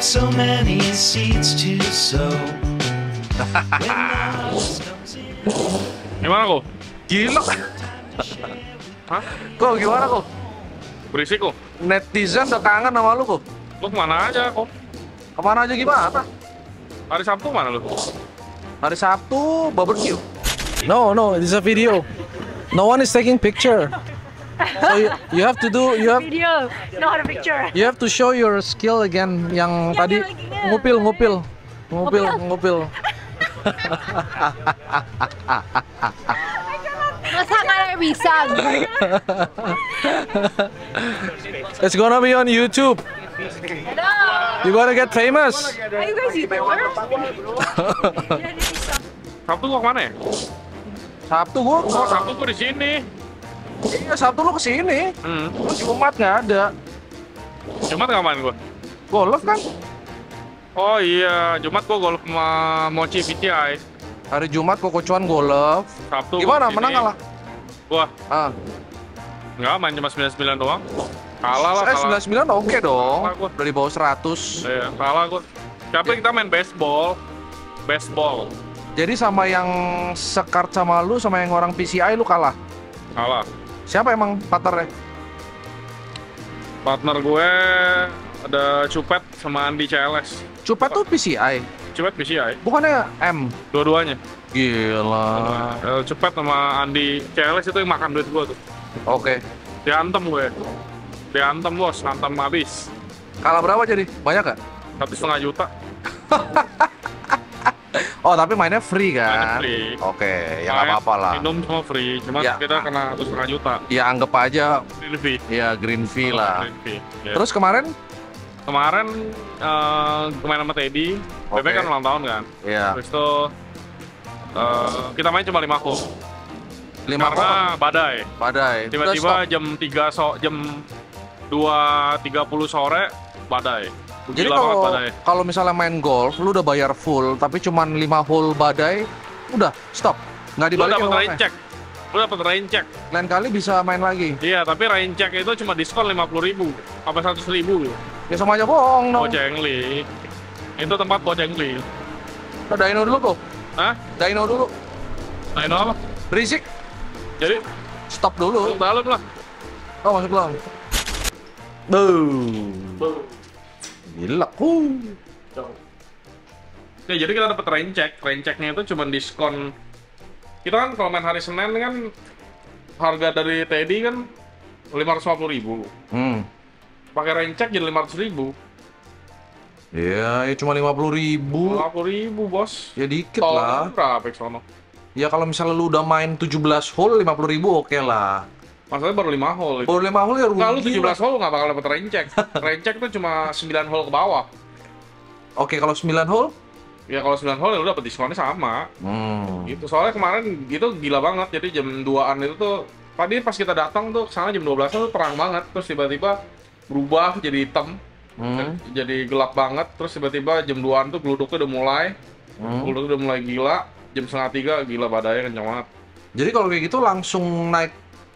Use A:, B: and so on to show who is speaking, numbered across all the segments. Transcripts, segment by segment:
A: have so many seeds to sow.
B: Gimana kok?
C: Gila.
B: Hah?
C: Kok gimana kok?
B: Berisik kok.
C: Netizen udah kangen sama lu kok.
B: Lu ke mana aja kok?
C: Ke mana aja gimana?
B: Hari Sabtu mana lu?
C: Hari Sabtu barbecue.
D: No, no, this is a video. No one is taking picture. So you, you have to do you have
E: Video, not a picture.
D: you have to show your skill again yang
E: Ya,
D: tadi
E: lagi nge-
D: ngupil ngupil ngupil ngupil.
E: Masa nggak bisa?
D: It's gonna be on YouTube.
E: Hello.
D: You gonna get famous.
E: Are you guys YouTubers?
B: Sabtu gua ke mana ya?
C: Sabtu gua
B: Oh, Sabtu gua di sini.
C: Iya Sabtu lu ke sini.
B: Hmm.
C: Lu Jumat nggak ada.
B: Jumat ngapain gua?
C: Golf kan?
B: Oh iya, Jumat gua golf sama Mochi VTI.
C: Hari Jumat kok kocoan golf.
B: Sabtu gua
C: Gimana? Menang kalah?
B: Gua
C: Ah,
B: nggak main cuma 99 doang. Kalah lah,
C: eh
B: kalah.
C: 99 oke dong.
B: Kalah gua.
C: Dari bawah 100.
B: Iya, kalah gua. Tapi kita main baseball. Baseball.
C: Jadi sama yang sekart sama lu sama yang orang PCI lu kalah.
B: Kalah.
C: Siapa emang partnernya?
B: Partner gue ada Cupet sama Andi CLS.
C: Cupet tuh PCI,
B: Cupet PCI,
C: bukannya M.
B: dua-duanya.
C: Gila.
B: Eh, Cupet sama Andi CLS itu yang makan duit gue tuh.
C: Oke.
B: Diantem gue. Diantem bos, antem habis.
C: Kalah berapa jadi? Banyak gak?
B: Satu setengah juta.
C: Oh, tapi mainnya free kan?
B: Mainnya free.
C: Oke, ya nggak apa-apa lah.
B: Minum semua free, cuma
C: Ya.
B: kita kena setengah juta.
C: Ya anggap aja
B: Free fee.
C: ya green fee lah.
B: Green fee. Ya.
C: Terus kemarin?
B: kemarin eh main sama Teddy,
C: Oke.
B: Bebek kan ulang tahun kan.
C: Ya,
B: Terus itu eh, kita main cuma lima hole.
C: lima
B: Karena
C: kok
B: badai.
C: badai.
B: Tiba-tiba jam 3 so jam 2.30 sore badai.
C: Jadi kalau kalau misalnya main golf, lu udah bayar full, tapi cuman 5 hole badai, udah stop. Nggak
B: Lu
C: dibalikin
B: dapat rain. Lu dapat rain check.
C: Lain kali bisa main lagi.
B: Iya, tapi rain check itu cuma diskon 50.000 ribu apa 100 ribu.
C: Ya sama aja bohong dong.
B: Bojengli. Itu tempat Bojengli.
C: Udah Dino dulu kok.
B: Hah?
C: Dino dulu.
B: Itu apa?
C: Berisik.
B: Jadi,
C: Stop dulu.
B: lu dalam lah.
C: Oh, masuk dalam. Boom. Gila. Uh.
B: Ya, jadi kita dapat rain check. Rain checknya itu cuma diskon. Kita kan kalau main hari Senin kan harga dari Teddy kan 550.000 ribu.
C: Hmm.
B: Pakai rain check jadi 500.000 ribu.
C: Ya, ya cuma 50 ribu.
B: 50 ribu bos.
C: Ya dikit
B: Tol
C: lah.
B: berapa ya?
C: Ya kalau misalnya lu udah main 17 hole 50 ribu oke lah.
B: Masalahnya baru 5 hole. itu.
C: Baru 5 hole ya rugi.
B: Kalau 17
C: lah.
B: hole nggak bakal check. rain check tuh cuma 9 hole ke bawah.
C: Oke, kalau 9 hole?
B: Ya kalau 9 hole ya lu dapet diskonnya sama.
C: Hmm.
B: Gitu. Soalnya kemarin gitu gila banget. Jadi jam 2-an itu tuh tadi pas kita datang tuh sana jam 12 tuh terang banget. Terus tiba-tiba berubah jadi hitam.
C: Hmm.
B: Jadi gelap banget. Terus tiba-tiba jam 2-an tuh geluduknya udah mulai.
C: Hmm.
B: Geluduknya udah mulai gila. Jam setengah tiga gila badainya kencang banget.
C: Jadi kalau kayak gitu langsung naik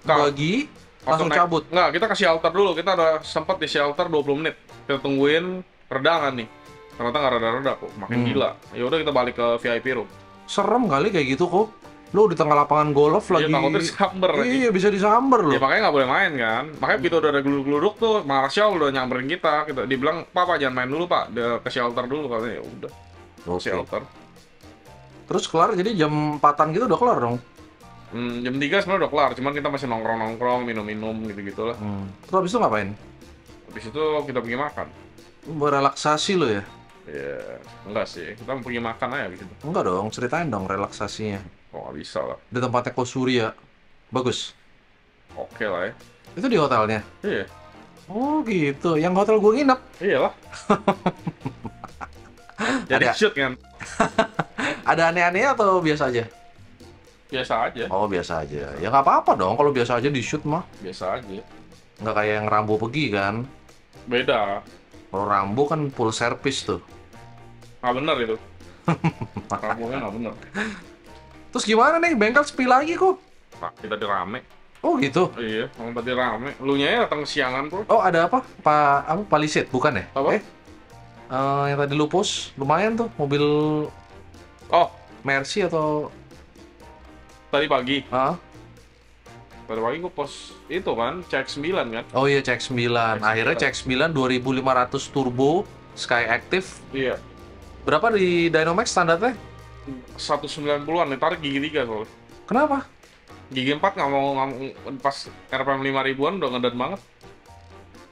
B: Kal-
C: bagi, langsung
B: naik-
C: cabut.
B: Nggak, kita ke shelter dulu. Kita udah sempat di shelter 20 menit. Kita tungguin redangan nih. Ternyata nggak reda-reda kok, makin
C: Hmm.
B: gila. Ya udah kita balik ke VIP room.
C: Serem kali kayak gitu kok. Lu di tengah lapangan golf
B: Iya,
C: lagi.
B: takutnya disamber.
C: Iya, bisa disamber
B: Ya
C: loh.
B: makanya nggak boleh main kan. Makanya begitu udah ada geluduk-geluduk tuh, Marshall udah nyamperin kita. Kita dibilang, "Pak, Pak, jangan main dulu, Pak. Ke shelter dulu." Katanya ya udah,
C: Oke.
B: shelter.
C: Terus kelar jadi jam 4-an gitu udah kelar dong.
B: Hmm, jam 3 sebenarnya udah kelar, cuman kita masih nongkrong-nongkrong, minum-minum gitu-gitu lah.
C: Hmm. Terus habis itu ngapain?
B: Habis itu kita pergi makan.
C: Berelaksasi lo ya?
B: Ya, enggak sih. Kita mau pergi makan aja gitu.
C: Enggak dong, ceritain dong relaksasinya.
B: Oh, nggak bisa lah.
C: Di tempatnya Kosuria. Bagus.
B: Oke lah ya.
C: Itu di hotelnya.
B: Iya.
C: Oh gitu, yang hotel gue nginep.
B: Iya lah. Jadi
C: Ada.
B: shoot kan?
C: Ada aneh-aneh atau biasa aja?
B: Biasa aja.
C: Oh biasa aja. Ya nggak apa-apa dong kalau biasa aja di shoot mah.
B: Biasa aja.
C: Nggak kayak yang Rambo pergi kan.
B: Beda.
C: Kalau Rambo kan full service tuh.
B: Nggak bener itu. Rambutnya nggak bener.
C: Terus gimana nih? Bengkel sepi lagi kok.
B: Pak, kita di rame.
C: Oh gitu.
B: Iya, orang tadi rame. Lu nya datang siangan bro.
C: Oh ada apa? Pak apa Palisade bukan ya?
B: Apa?
C: Eh, Eh, yang tadi lu post lumayan tuh mobil
B: Oh,
C: Mercy atau
B: tadi pagi.
C: ah?
B: Tadi pagi gue post itu kan, cek 9 kan.
C: Oh iya cek 9. Akhirnya cek 9 2500 turbo Sky Active.
B: Iya.
C: Berapa di Dynamax standarnya?
B: 190-an, ntar gigi 3 soalnya.
C: Kenapa?
B: Gigi 4 nggak mau, nggak mau- pas RPM 5 ribuan udah ngedan banget.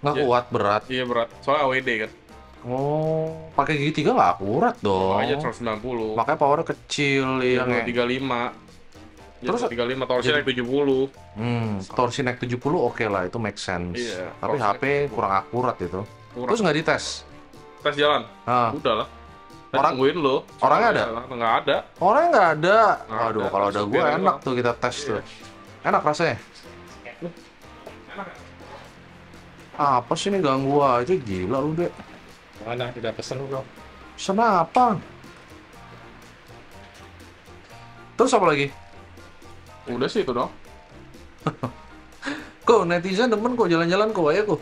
C: Nggak
B: Iya.
C: kuat berat.
B: Iya berat, soalnya AWD kan.
C: Oh, pakai gigi 3 nggak akurat dong.
B: aja 190.
C: Makanya powernya kecil
B: Iya,
C: ya.
B: 35.
C: Terus-
B: Terus 35 torsi
C: jadi-
B: naik 70.
C: Hmm, torsi naik 70 oke lah, itu make sense.
B: Iya,
C: Tapi
B: torsi
C: HP
B: naik 70.
C: kurang akurat itu.
B: Kurang.
C: Terus nggak dites?
B: tes jalan.
C: Ah,
B: Udah lah. Tadi
C: Orang-
B: tungguin lo.
C: orangnya ada?
B: Nggak ada.
C: orangnya nggak ada.
B: Nggak
C: Aduh,
B: ada,
C: kalau ada gue enak tuh kita tes tuh.
B: Iya.
C: Enak rasanya.
B: Enak.
C: Apa sih ini ganggu aja gila lu deh.
F: Mana tidak pesen bro?
C: Pesen apa? Terus apa lagi?
B: Udah sih itu dong.
C: Kok netizen demen kok jalan-jalan kok ya kok.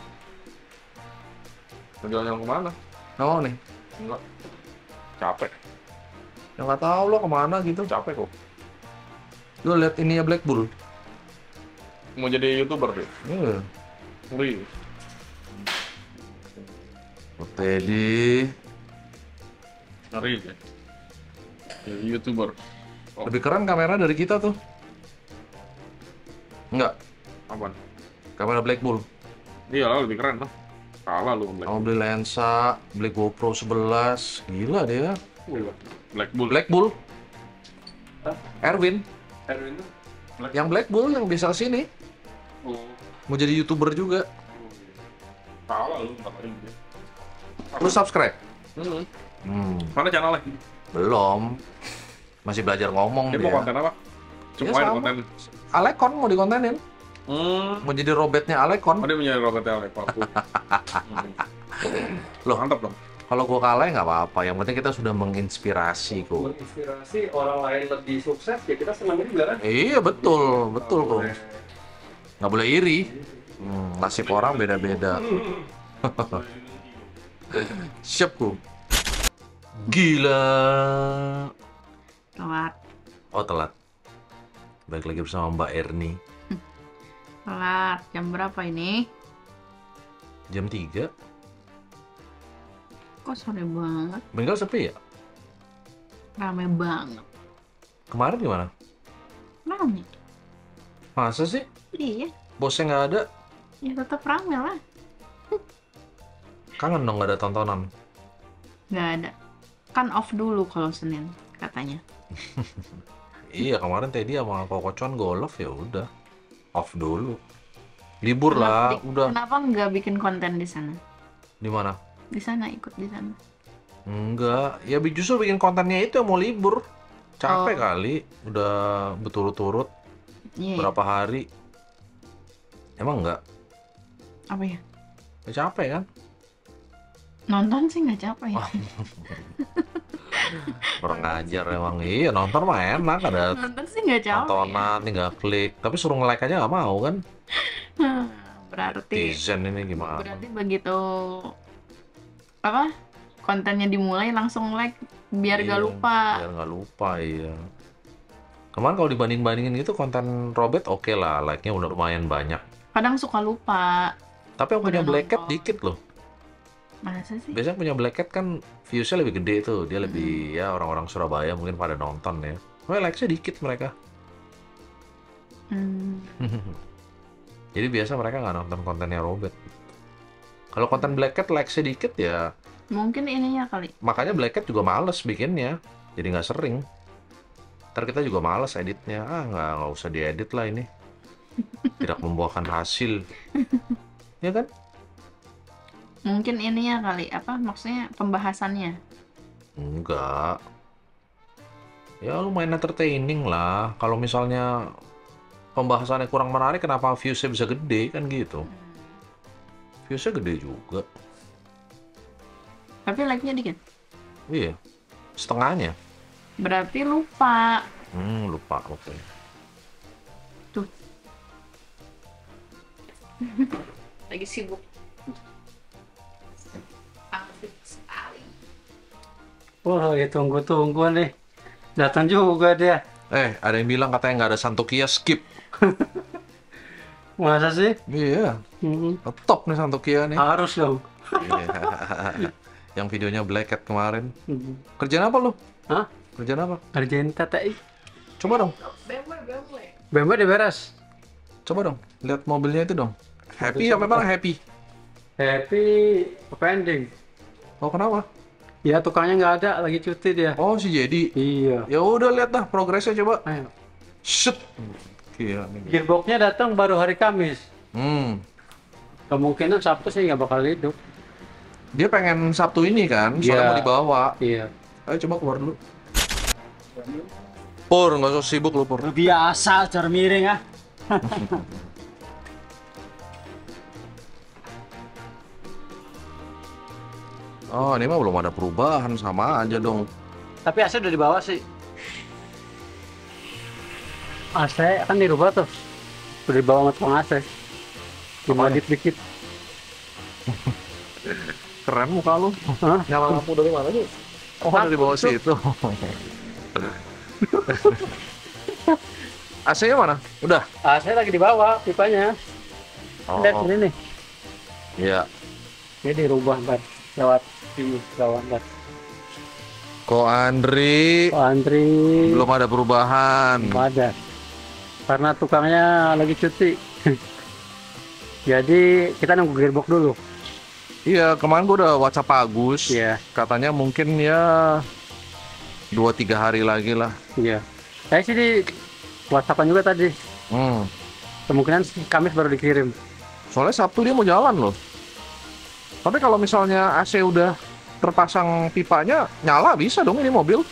B: Jalan-jalan ke mana?
C: Oh nih.
B: Enggak. Capek.
C: Ya nggak tahu lo ke mana gitu.
B: Capek kok.
C: Lo lihat ini ya Black Bull.
B: Mau jadi YouTuber deh.
C: Iya.
B: Ngeri.
C: Teddy.
B: Ngeri. Jadi YouTuber. Oh.
C: Lebih keren kamera dari kita tuh. Enggak,
B: Apaan?
C: kamera Black Bull.
B: Iya lebih keren lah. Kalah lu Black
C: Kamu beli lensa, beli GoPro 11. Gila dia.
B: Bull. Black Bull.
C: Black Bull. Erwin,
B: Erwin tuh. Black
C: yang Black Bull yang bisa sini.
B: Bull.
C: Mau jadi YouTuber juga.
B: Kalah lu dia.
C: Lu subscribe?
B: Hmm.
C: Hmm,
B: Mana channelnya?
C: belum. Masih belajar ngomong
B: Dia
C: dia.
B: mau konten apa? Cuma
C: Ya,
B: konten.
C: Alekon mau dikontenin.
B: Hmm.
C: Mau jadi robotnya Alekon.
B: Oh, dia Robert L. Paku. Hmm.
C: Loh.
B: mantap dong.
C: Kalau gua kalah ya nggak apa-apa. Yang penting kita sudah menginspirasi kok.
F: Menginspirasi orang lain lebih sukses ya kita senang juga kan?
C: Iya betul, betul kok. Nggak boleh iri. Hmm, nasib orang beda-beda. Siap kok. Gila.
G: Telat,
C: Oh telat. Baik lagi bersama Mbak Erni.
G: telat. Jam berapa ini?
C: Jam 3.
G: Kok sore banget?
C: Bengkel sepi ya?
G: Rame banget.
C: Kemarin gimana?
G: Rame.
C: Masa sih?
G: Iya,
C: Bosnya nggak ada?
G: ya tetap rame lah.
C: Kangen dong nggak ada tontonan.
G: Nggak ada. Kan off dulu kalau Senin, katanya.
C: Iya kemarin Teddy sama Kokocon golf ya udah off dulu. Libur lah,
G: Kenapa-
C: udah.
G: Kenapa nggak bikin konten di sana?
C: Di mana?
G: Di sana ikut di sana.
C: Enggak, ya justru bikin kontennya itu yang mau libur. Capek
G: Oh.
C: kali, udah berturut-turut
G: Iya.
C: berapa hari. Emang enggak?
G: Apa ya?
C: Ya capek kan?
G: Nonton sih nggak capek.
C: Oh. Kurang ngajar emang. Iya, nonton mah enak ada
G: Nonton sih nggak capek.
C: tontonan tinggal klik. Tapi suruh nge-like aja nggak mau kan?
G: Hmm, Berarti
C: Netizen ini gimana?
G: berarti begitu apa kontennya dimulai langsung like biar gak
C: Iya,
G: lupa
C: Biar nggak lupa, iya. Kemarin kalau dibanding-bandingin gitu konten Robert oke lah, like-nya udah lumayan banyak.
G: kadang suka lupa
C: Tapi yang punya Black Cat
G: nonton.
C: dikit loh.
G: Masa sih
C: Biasanya punya Black Cat kan views-nya lebih gede tuh. Dia lebih
G: Hmm.
C: ya orang-orang Surabaya mungkin pada nonton ya. Tapi likes-nya dikit mereka.
G: Hmm,
C: Jadi biasa mereka nggak nonton kontennya Robert. Kalau konten Black Cat likes-nya dikit ya,
G: mungkin ininya kali
C: makanya Black Cat juga males bikinnya. Jadi nggak sering. Ntar kita juga males editnya. Ah nggak nggak usah diedit lah ini. Tidak membuahkan hasil. Ya kan?
G: Mungkin ininya kali apa maksudnya pembahasannya
C: Enggak. Ya lumayan entertaining lah. Kalau misalnya pembahasannya kurang menarik, kenapa views-nya bisa gede kan gitu? Views-nya gede juga.
G: tapi like nya dikit
C: Iya, setengahnya.
G: berarti lupa
C: Hmm, lupa. Oke.
G: lagi sibuk
F: Oh, ya tunggu-tunggu nih. Datang juga dia.
C: Eh, ada yang bilang katanya nggak ada Santokia skip.
F: Masa sih?
C: Iya,
F: Hmm,
C: top nih Santokia nih.
F: harus dong.
C: Yang videonya Black Cat kemarin.
F: Hmm.
C: Kerjaan apa lu?
F: Hah?
C: Kerjaan apa?
F: Kerjain TTI.
C: Coba dong,
F: BMW udah beres.
C: coba dong. Lihat mobilnya itu dong. Happy ya memang happy.
F: Happy pending.
C: Oh kenapa?
F: Ya tukangnya nggak ada, lagi cuti dia.
C: Oh si Jadi.
F: Iya.
C: Ya udah lihat dah progresnya coba.
F: Ayo.
C: Shit. Gila nih.
F: Gearboxnya datang baru hari Kamis.
C: Hmm.
F: Kemungkinan Sabtu sih nggak bakal hidup.
C: Dia pengen Sabtu ini kan, soalnya
F: Iya.
C: mau dibawa.
F: Iya.
C: Ayo coba keluar dulu. Pur, nggak usah sibuk lu Pur.
H: Biasa cara miring ah.
C: Oh, ini mah belum ada perubahan, sama aja dong.
F: Tapi AC udah dibawa sih. AC kan dirubah tuh. Udah dibawa sama tukang AC. Cuma dikit-dikit.
C: Keren muka lu.
F: Hah?
C: Nyala lampu dari mana sih? Oh, dari bawah situ. AC-nya mana? Udah.
F: AC lagi dibawa pipanya.
C: Oh,
F: Lihat ini nih.
C: iya.
F: Ini dirubah ntar lewat bawah ntar.
C: Ko Andri
F: Oh, antri
C: belum ada perubahan.
F: belum ada. Karena tukangnya lagi cuti. Jadi kita nunggu gearbox dulu.
C: Iya, kemarin gua udah WhatsApp Agus.
F: Iya,
C: Katanya mungkin ya dua tiga hari lagi lah.
F: iya. Saya sih di WhatsAppan juga tadi.
C: Hmm.
F: Kemungkinan Kamis baru dikirim.
C: Soalnya Sabtu dia mau jalan loh. Tapi kalau misalnya AC udah terpasang pipanya, nyala bisa dong ini mobil.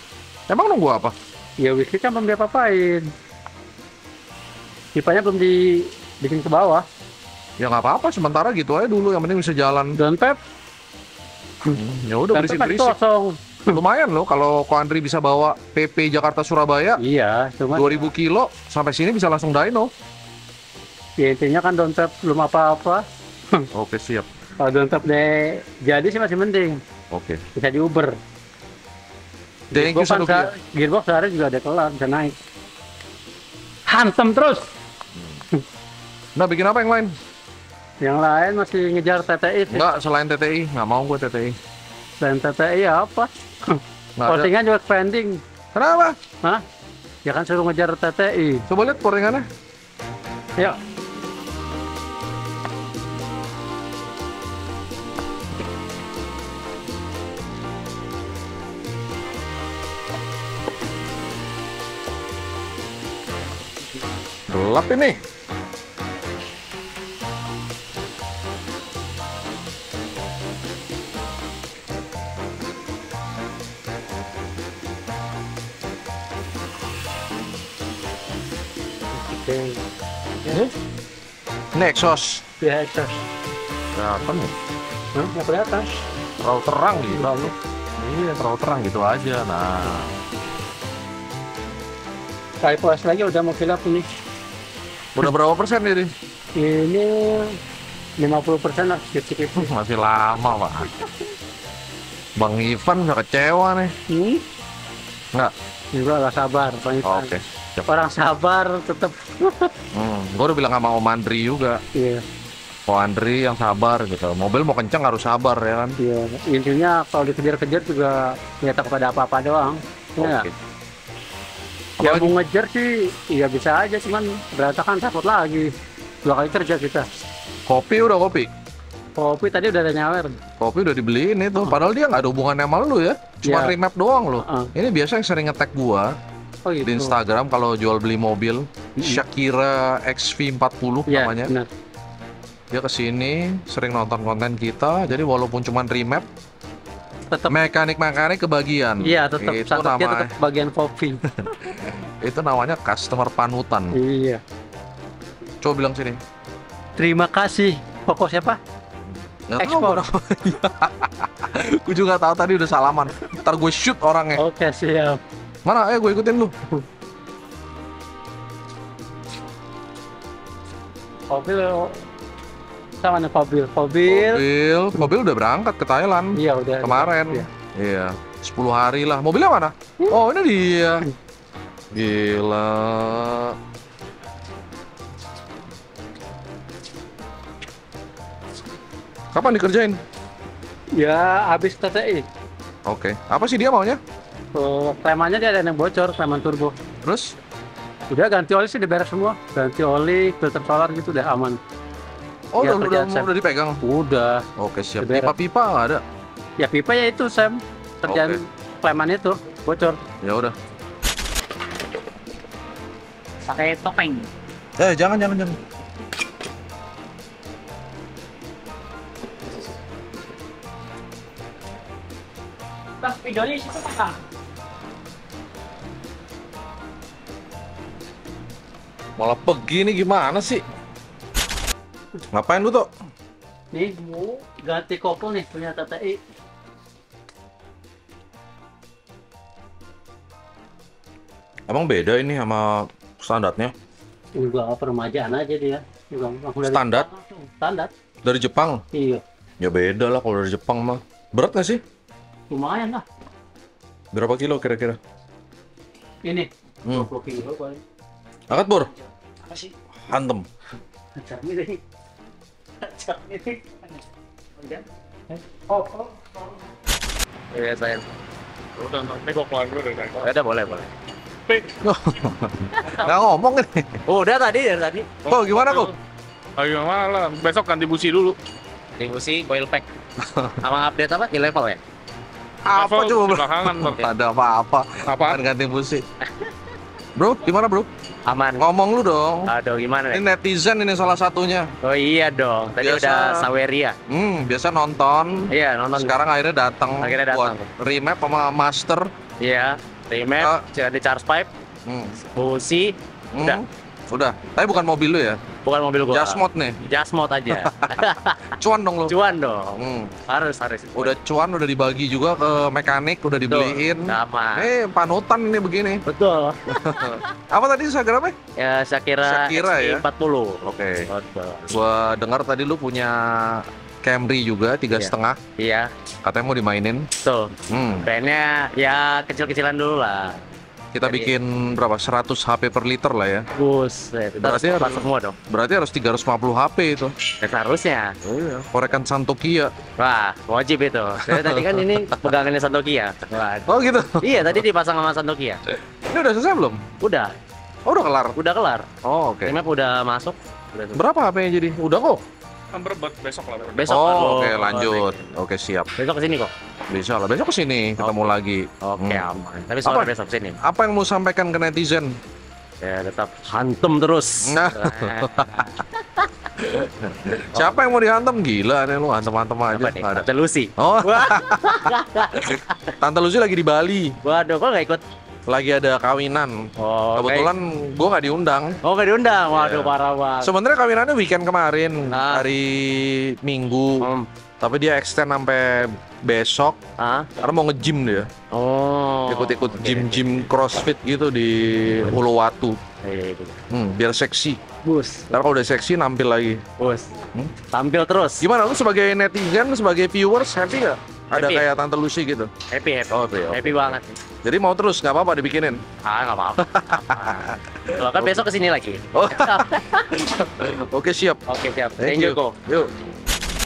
C: Emang nunggu apa?
F: Ya wiki kan belum diapa-apain. Pipanya belum dibikin ke bawah.
C: Ya nggak apa-apa, sementara gitu aja dulu. Yang penting bisa jalan.
F: Dan pep,
C: Hmm, ya udah berisik-berisik.
F: kosong.
C: Lumayan loh kalau Ko Andri bisa bawa PP Jakarta Surabaya
F: Iya, cuma
C: 2000 kilo sampai sini bisa langsung dyno.
F: ya intinya kan don pep belum apa-apa.
C: Oke, siap.
F: Kalau pep deh jadi sih masih mending.
C: Oke.
F: Bisa di Uber.
C: Thank you
F: Gearbox kan
C: Sanukia.
F: se- Gearbox sehari juga ada kelar, bisa naik. Hantem terus.
C: Nah, bikin apa yang lain?
F: Yang lain masih ngejar TTI sih.
C: Enggak, selain TTI. Nggak mau gue TTI.
F: Dan TTI ya apa? Postingan juga pending.
C: Kenapa?
F: Hah? Ya kan suruh ngejar TTI.
C: Coba lihat postingannya.
F: Yuk.
C: Gelap ini.
F: Oke.
C: Ini exhaust.
F: Ya, exhaust.
C: Kelihatan nih.
F: Hah? Nggak kelihatan.
C: Terlalu terang gitu. Iya, terlalu terang gitu aja. Nah,
F: puas lagi udah mau kilap ini.
C: Udah berapa persen ini?
F: Ini 50 persen lah sedikit itu.
C: Masih lama, Pak. Bang Ivan udah kecewa nih.
F: Hmm?
C: Enggak.
F: Juga lah sabar, Bang Ivan.
C: Oke. Siap.
F: Orang sabar tetap.
C: Hmm, gue udah bilang sama Om Andri juga.
F: Iya,
C: Om Andri yang sabar gitu. Mobil mau kenceng harus sabar ya kan.
F: iya. Intinya kalau dikejar-kejar juga ya takut ada apa-apa doang. Iya.
C: Oke.
F: Ya
C: Apalagi?
F: mau ngejar sih, iya bisa aja, cuman berantakan takut lagi. Dua kali kerja kita.
C: Kopi udah kopi.
F: Kopi tadi udah ada nyawer.
C: Kopi udah dibeliin itu. Padahal dia nggak ada hubungannya sama lu ya. Cuma
F: Iya.
C: remap doang loh.
F: Heeh.
C: Ini biasa yang sering nge-tag gua
F: Oh gitu.
C: di Instagram kalau jual beli mobil. Shakira XV40
F: Iya,
C: namanya.
F: benar.
C: Dia ke sini sering nonton konten kita. Jadi walaupun cuma remap,
F: Tetap
C: mekanik-mekanik kebagian.
F: Iya, tetap
C: Itu namanya,
F: tetap bagian kopi.
C: itu namanya customer panutan.
F: iya.
C: Coba bilang sini.
F: Terima kasih. Pokok siapa?
C: Nggak
F: Ekspor.
C: Gue juga tahu tadi udah salaman. Ntar gue shoot orangnya.
F: Oke, siap.
C: Mana? Ayo gue ikutin lu.
F: Mobil sama nih mobil. Mobil.
C: Mobil, mobil udah berangkat ke Thailand
F: Iya, udah.
C: kemarin.
F: Iya.
C: Iya. 10 hari lah. Mobilnya mana? Oh, ini dia. Gila. Kapan dikerjain?
F: Ya habis TTI.
C: Oke. Apa sih dia maunya?
F: Oh, klemannya dia ada yang bocor, kleman turbo.
C: Terus?
F: Udah ganti oli sih diberes semua. Ganti oli, filter solar gitu udah aman.
C: Oh,
F: Ya,
C: udah, udah,
F: Sam.
C: udah dipegang.
F: Udah.
C: Oke, siap. Pipa-pipa nggak ada?
F: Ya pipa ya itu Sam. Kerjaan kleman itu bocor.
C: Ya udah.
H: Pakai topeng.
C: Eh, jangan, jangan, jangan.
H: Pas videonya situ pasang.
C: Malah begini gimana sih? Ngapain lu tuh?
F: Nih mau ganti kopel nih punya TTI.
C: Emang beda ini sama standarnya?
F: Juga peremajaan aja dia. Juga
C: Standar?
F: Standar.
C: Dari Jepang?
F: Iya.
C: Ya beda lah kalau dari Jepang mah. Berat nggak sih?
F: Lumayan lah.
C: Berapa kilo kira-kira?
F: Ini
C: Hmm.
F: 20 kilo paling.
C: Angkat, Bur.
H: Apa sih?
C: Hantem.
F: Macam ini.
H: Ini.
F: Oh, oh.
I: Iya saya.
B: Udah, keluar dulu
I: Ya udah boleh boleh.
C: Nggak ngomong ini.
I: udah tadi dari tadi.
C: Oh, gimana, kok?
B: Ayo gimana lah, besok ganti busi dulu.
I: Distribusi coil pack. Sama update apa? Di level ya?
C: Apa coba?
B: Belakangan,
C: ada apa-apa.
B: Apaan?
C: Kan ganti busi. Bro, gimana, Bro?
I: Aman.
C: Ngomong lu dong.
I: Aduh gimana
C: Ini netizen ini salah satunya.
I: Oh iya dong. Tadi
C: Biasa.
I: udah Saweria.
C: Hmm, biasa nonton.
I: Iya nonton.
C: Sekarang akhirnya datang
I: Akhirnya
C: buat
I: datang.
C: remap sama master.
I: Iya. Remap.
C: Ah.
I: Jadi charge pipe.
C: Hmm.
I: Busi.
C: Hmm.
I: Udah.
C: Udah. Tapi bukan mobil lu ya.
I: Bukan mobil gua.
C: Just mod nih.
I: Just mod aja.
C: Cuan dong lu.
I: Cuan dong.
C: Hmm.
I: Harus harus.
C: Udah cuan udah dibagi juga ke mekanik, udah dibeliin.
I: Sama.
C: Eh, panutan ini begini.
I: Betul.
C: Apa tadi Instagramnya?
I: Ya Shakira,
C: Shakira ya?
I: 40.
C: Oke.
I: Betul.
C: Gua dengar tadi lu punya Camry juga tiga
I: Iya.
C: setengah.
I: Iya,
C: Katanya mau dimainin.
I: betul.
C: Hmm.
I: Pengennya ya kecil-kecilan dulu lah.
C: Kita
I: Jadi-
C: bikin berapa? 100 HP per liter lah ya.
I: Bus, itu
C: Berarti
I: harus semua dong.
C: Berarti harus 350 HP itu.
I: Ya, seharusnya.
C: Korekan Santokia.
I: Wah, wajib itu. Saya tadi kan ini pegangannya Santokia. Wah.
C: Oh gitu.
I: Iya, tadi dipasang sama Santokia.
C: Ini udah selesai belum?
I: Udah,
C: Oh udah kelar.
I: udah kelar.
C: Oh oke.
I: Udah masuk. Udah selesai.
C: Berapa HP-nya jadi? Udah kok.
B: Kan berbet besok lah. berbet.
I: Besok
C: Oh oke lanjut. Oke siap.
I: Besok ke sini kok.
C: Bisa lah. Besok ke sini ketemu lagi.
I: Oke,
C: Hmm.
I: aman. Tapi sore besok sini.
C: Apa yang mau sampaikan ke netizen?
I: Ya, tetap hantem terus.
C: Nah. Siapa yang mau dihantam? Gila nih lu hantem-hantem aja.
I: Nih?
C: Ada.
I: Tante Lucy.
C: Oh, Tante Lucy lagi di Bali.
I: Waduh, kok nggak ikut?
C: Lagi ada kawinan.
I: Oh,
C: Kebetulan gua nggak diundang.
I: Oh, nggak diundang. Waduh,
C: Iya.
I: parah banget.
C: Sebenarnya kawinannya weekend kemarin,
I: Ah.
C: hari Minggu.
I: Hmm.
C: Tapi dia extend sampai besok
I: Hah?
C: karena mau nge-gym dia.
I: Oh.
C: Ikut-ikut
I: oke.
C: gym-gym CrossFit gitu di Uluwatu.
I: Iya, iya.
C: Hmm, biar seksi.
I: Bus,
C: Ntar kalau udah seksi nampil lagi.
I: bus.
C: Hmm?
I: Tampil terus.
C: Gimana lu sebagai netizen, sebagai viewers happy gak? Ada
I: Happy.
C: kayak Tante Lucy gitu.
I: Happy, happy.
C: Oh, happy, oke.
I: Happy banget.
C: Jadi mau terus nggak apa-apa dibikinin.
I: Ah, nggak apa-apa. Kalau kan besok ke sini lagi.
C: Oh. Oke siap.
I: Oke, siap.
C: Thank you.
I: kok.
C: Yuk.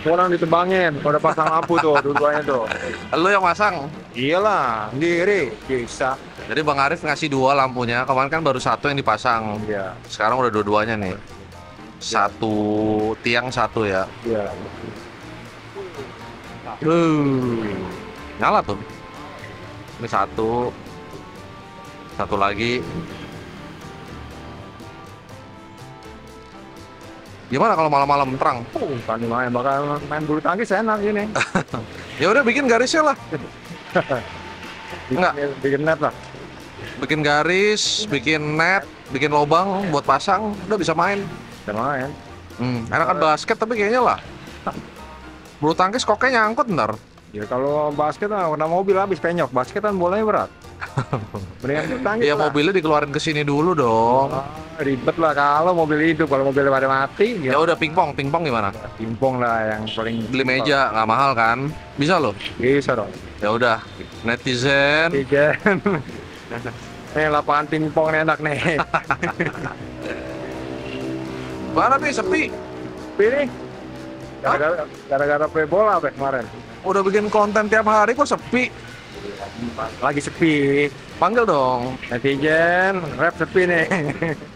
J: Orang ditebangin, udah pasang lampu tuh, dua-duanya tuh.
C: Lu yang masang.
J: Iyalah, sendiri bisa.
C: Jadi Bang Arif ngasih dua lampunya. Kemarin kan baru satu yang dipasang.
J: Iya,
C: Sekarang udah dua-duanya nih. Satu tiang satu ya.
J: iya.
C: Uh, nyala tuh. Ini satu. Satu lagi. Gimana kalau malam-malam terang?
J: Oh, kan main bakal main bulu tangkis enak ini.
C: Ya udah bikin garisnya lah. Enggak.
J: Bikin net lah.
C: Bikin garis, bikin net, bikin lubang buat pasang, udah bisa main.
J: Udah main.
C: Hmm, enakan basket tapi kayaknya lah. Bulu tangkis koknya nyangkut ntar.
J: Ya kalau basket mah warna mobil habis penyok. Basket kan bolanya berat. Mendingan tangkis
C: Ya
J: lah.
C: mobilnya dikeluarin ke sini dulu dong.
J: Ah, ribet lah kalau mobil hidup, kalau mobil pada mati,
C: Ya udah pingpong, pingpong gimana?
J: Pimpong lah yang paling
C: Beli meja nggak mahal kan? Bisa loh.
J: Bisa dong.
C: Ya udah, netizen.
J: Tiga. Nih lapangan pingpong enak nih.
C: Mana nih sepi?
J: Pilih. Gara-gara play bola apa kemarin?
C: Udah bikin konten tiap hari kok sepi.
J: Lagi sepi.
C: Panggil dong.
J: Netizen, rap sepi nih.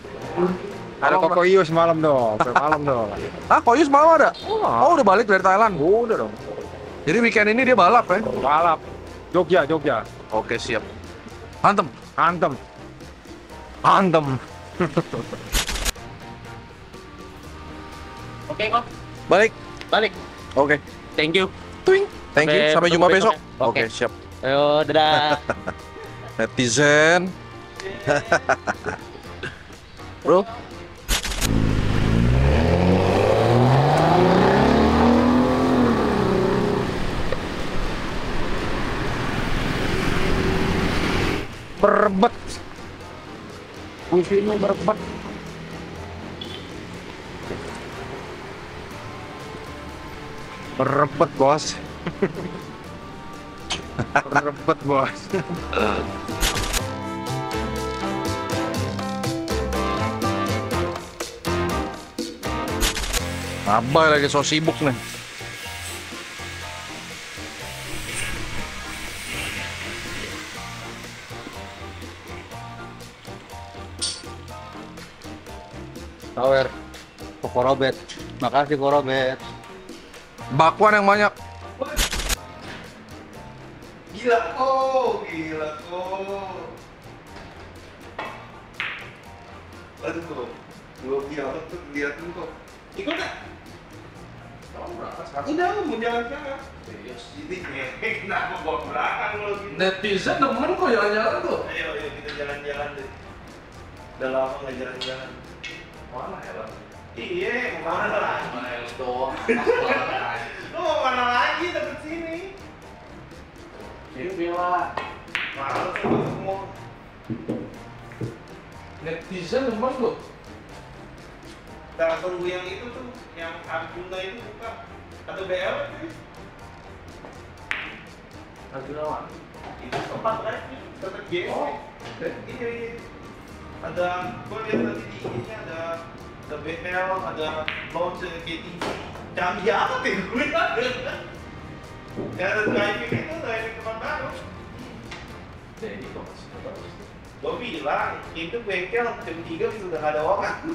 J: Ada
C: Oh,
J: Koko Iyo semalam dong, malam dong.
C: Ah, Koyus malam ada? Oh, udah balik dari Thailand.
J: Udah dong.
C: Jadi weekend ini dia balap ya?
J: Balap. Jogja, Jogja.
C: Oke, siap. Hantem.
J: Antem. Antem.
H: Oke kok,
C: Balik.
H: Balik.
C: Oke.
H: Thank you.
C: Twing. Thank you. Sampai jumpa besok.
H: besok.
C: Oke,
H: Oke.
C: siap.
H: Ayo, dadah.
C: Netizen. Bro.
J: Berbet. Fungsinya berbet. Berebet bos. Berebet bos.
C: Abah lagi so sibuk nih.
F: Tower. Koko Robert. Makasih Koko Robert.
C: Bakwan yang banyak.
A: Gila kok, gila kok. Aduh kok, gua biar tuh liatin kok. Ikut nggak? Kamu berangkat sekarang? Udah, mau jalan-jalan. Serius? Ini kenapa bawa belakang lo gitu?
C: Netizen demen kok jalan-jalan tuh.
A: Ayo, ayo kita jalan-jalan deh. Udah lama nggak jalan-jalan.
C: Mana ya, Bang?
A: Iya, mau mana lagi?
C: Main doang.
A: Lu mau mana lagi deket sini?
C: Sini lah.
A: Males lu semua.
C: Netizen demen tuh.
A: Kita tunggu yang itu tuh, yang Arjuna itu buka. Atau BL tuh.
C: Agirawan.
A: Itu tempat lagi, tempat game.
C: Oh.
A: Iya, iya. Ada, gua lihat tadi di ininya ada ada BL, ada launch GTV. Canggih amat ya gue. Ada driving itu, driving tempat baru.
C: Jadi kok masih bagus.
A: Gue bilang, itu bengkel jam 3 sudah ada orang.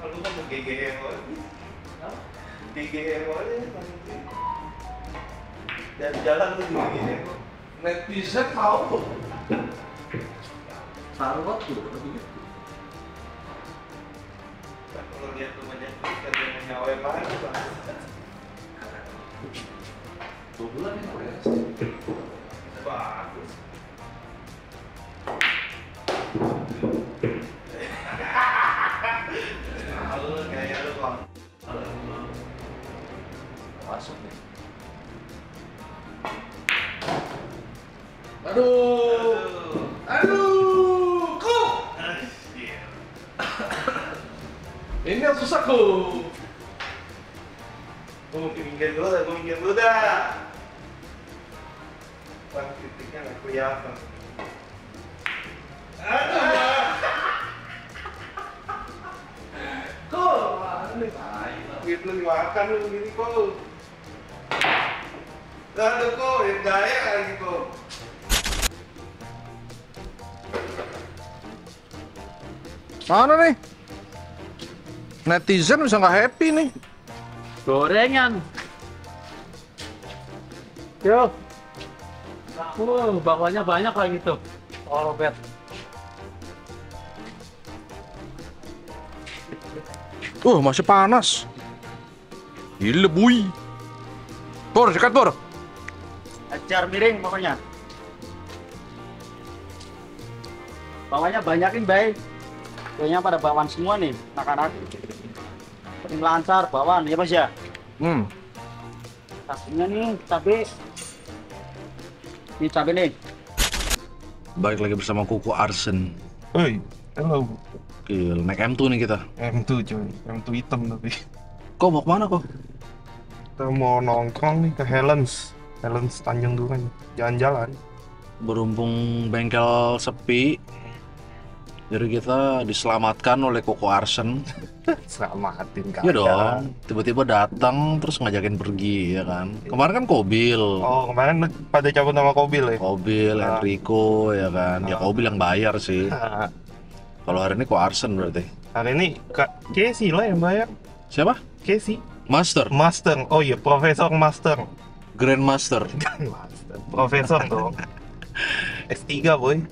A: Lalu kan GGM. GGM aja. Dan jalan tuh GGM.
C: Netizen mau tuh. Sarwat tuh. begitu.
A: Kalau lihat rumahnya kan dia nyawa yang mana?
C: Dua bulan ini udah
A: Bagus. Halo, kayak lu bang.
C: masuk nih. Aduh. Aduh. Kok? Ini yang susah kok.
A: Gue mau minggir dulu dah, gue minggir dulu dah. Bang, titiknya nggak kelihatan. Aduh.
C: Kok? Nih? Tai.
A: Duit lu dimakan lu begini kok. Aduh kok, yang lagi kok.
C: Mana nih? Netizen bisa nggak happy nih.
F: Gorengan. Yo. Wow, bakwanya banyak lagi tuh. Oh, Robert.
C: Uh, masih panas. Gila, bui. Pur, sikat, Pur.
F: Ajar miring pokoknya. Bawahnya banyakin, Bay. Kayaknya pada bawan semua nih, anak-anak. Tim lancar, bawan, ya Mas ya?
C: Hmm.
H: Tapinya nih, cabe. Ini cabe nih.
C: Balik lagi bersama Kuku Arsen.
A: Oi, hello.
C: Gila, naik M2 nih kita.
A: M2 cuy, M2 hitam tapi.
C: Kok mau ke mana kok?
A: Kita mau nongkrong nih ke Helens. Helens Tanjung Duren. Jalan-jalan.
C: Berhubung bengkel sepi, jadi kita diselamatkan oleh Koko Arsen.
A: Selamatin
C: Iya dong, tiba-tiba datang terus ngajakin pergi ya kan. Kemarin kan Kobil,
A: Oh, kemarin pada cabut nama Kobil ya?
C: Kobil,
A: Ah.
C: Enrico ya kan. Ya
A: Ah.
C: Kobil yang bayar sih. Kalau hari ini Ko Arsen berarti.
A: Hari ini Kak Casey lah yang bayar.
C: Siapa?
A: Casey.
C: Master,
A: Master. Oh iya, Profesor Master.
C: Grandmaster.
A: Master. Profesor dong. S3 boy.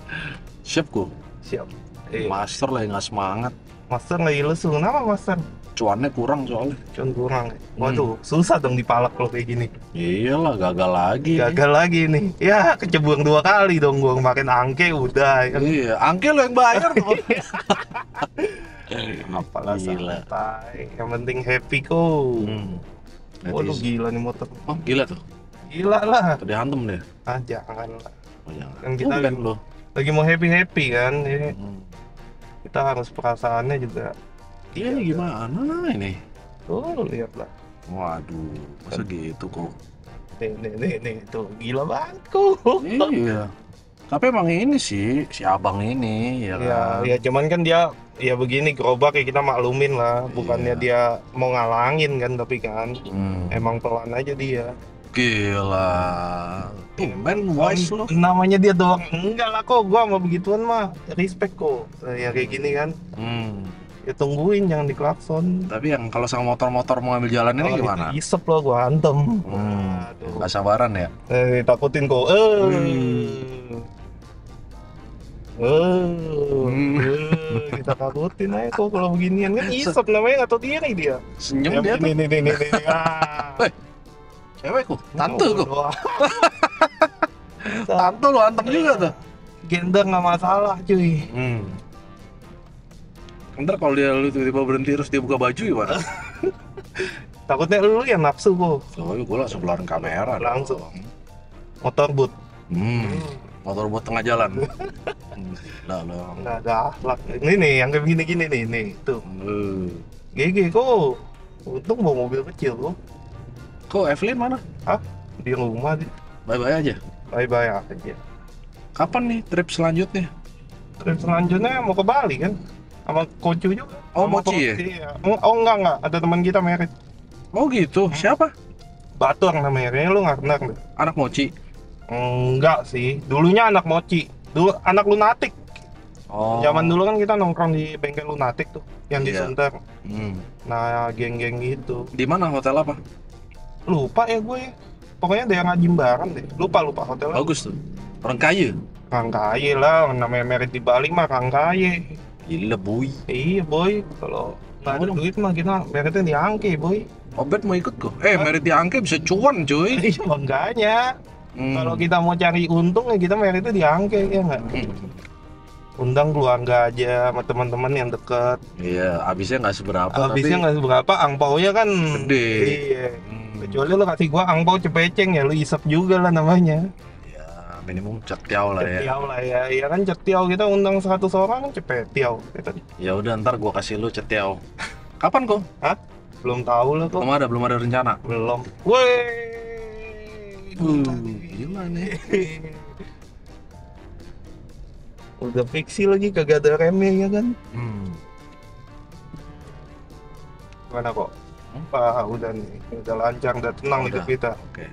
C: Siap kok.
A: Siap. Iya.
C: Master lah nggak semangat.
A: Master lagi lesu. Kenapa Master?
C: Cuannya kurang soalnya.
A: Cuman kurang. Waduh, susah dong dipalak kalau kayak gini.
C: Iyalah gagal lagi.
A: Gagal lagi nih. Ya, kecebur dua kali dong gua kemarin angke udah. Ya.
C: Iya, angke lo yang bayar tuh.
A: Apalah
C: Gila.
A: santai. Yang penting happy kok.
C: Hmm.
A: Waduh gila nih motor.
C: Oh gila tuh.
A: Gila lah.
C: Tadi hantem deh.
A: Ah jangan lah.
C: Oh jangan.
A: Kan kita
C: Tumben lo.
A: lagi mau happy happy kan. Jadi
C: Hmm.
A: Kita harus perasaannya juga.
C: Iya ini gimana ini?
A: Tuh lihat lah.
C: Waduh, masa gitu kok?
A: Nih nih nih nih tuh gila banget kok.
C: iya. Tapi emang ini sih si abang ini ya
A: Ya,
C: kan.
A: ya cuman kan dia ya begini gerobak ya kita maklumin lah. Bukannya
C: Iya.
A: dia mau ngalangin kan tapi kan
C: Hmm.
A: emang pelan aja dia.
C: Gila. Tumben wise lo.
A: Namanya dia doang. Enggak lah kok gua sama begituan mah respect kok. Ya kayak gini kan.
C: Hmm.
A: Ya tungguin jangan diklakson.
C: Tapi yang kalau sama motor-motor mau ambil jalan ini
A: Kalau
C: gimana?
A: Isep loh gua hantem.
C: Hmm.
A: Aduh.
C: Gak sabaran ya?
A: Eh, takutin kok. Eh.
C: Hmm.
A: Eh.
C: Hmm.
A: Eh, kita takutin aja kok kalau beginian kan isep namanya tahu diri dia.
C: Senyum
A: Ya,
C: dia
A: nih, nih, nih, nih, nih,
C: Cewek kok. Tante
A: amat.
C: Tante lo antem juga tuh.
A: Gender nggak masalah cuy.
C: Hmm. Ntar kalau dia lu tiba-tiba berhenti terus dia buka baju gimana?
A: Takutnya lu yang nafsu kok.
C: Oh, gue langsung keluarin kamera.
A: Langsung. Motor boot.
C: Hmm. Motor buat tengah jalan. Hmm, Gila lo.
A: Nggak ada akhlak. Ini nih yang kayak begini-gini nih, nih tuh.
C: Eh.
A: GG kok. Untung bawa mobil kecil kok.
C: Kok Evelyn mana?
A: Hah? Di rumah dia.
C: Bye-bye aja.
A: Bye bye aja.
C: Kapan nih trip selanjutnya?
A: Trip selanjutnya mau ke Bali kan? Sama Kocu juga.
C: Oh,
A: Sama
C: Mochi ya?
A: Iya. Oh, enggak enggak, ada teman kita merit.
C: Oh gitu. Siapa?
A: Batur namanya, kayaknya lu nggak kenal deh.
C: Anak Mochi.
A: Enggak sih, dulunya anak Mochi. Dulu anak lunatik.
C: Oh.
A: Zaman dulu kan kita nongkrong di bengkel lunatik tuh, yang di
C: Iya.
A: Sunter.
C: Hmm.
A: Nah, geng-geng gitu.
C: Di mana hotel apa?
A: Lupa ya gue. Pokoknya daerah Jimbaran deh. Lupa lupa hotelnya.
C: Bagus tuh. Orang kaya.
A: Kang Kaye lah, namanya merit di Bali mah Kang Kaye.
C: Gila boy.
A: Iya boy, kalau nggak ada duit mah kita meritnya di Angke boy.
C: Obet mau ikut kok. Eh, merit di Angke bisa cuan cuy.
A: Iya makanya.
C: Hmm.
A: Kalau kita mau cari untung ya kita meritnya di Angke ya nggak.
C: Hmm.
A: Undang keluarga aja sama teman-teman yang deket.
C: Iya, habisnya nggak seberapa.
A: Habisnya
C: tapi...
A: nggak seberapa, angpaunya kan
C: Gede.
A: Iya.
C: Hmm.
A: Kecuali lu kasih gua angpau cepeceng ya, lu isep juga lah namanya.
C: Ya, minimum cetiau lah ya.
A: Cetiau lah ya, iya kan cetiau kita undang 100 orang kan cepetiau. Gitu.
C: Ya udah ntar gua kasih lu cetiau. Kapan kok?
A: Hah? Belum tahu lah kok.
C: Belum ada, belum ada rencana.
A: Belum. Woi.
C: Uh, gila nih.
A: Udah fiksi lagi kagak ada remnya ya kan?
C: Hmm.
A: Gimana kok? Wah, udah nih, udah lancar, udah tenang hidup
C: Udah.
A: kita.
C: Oke.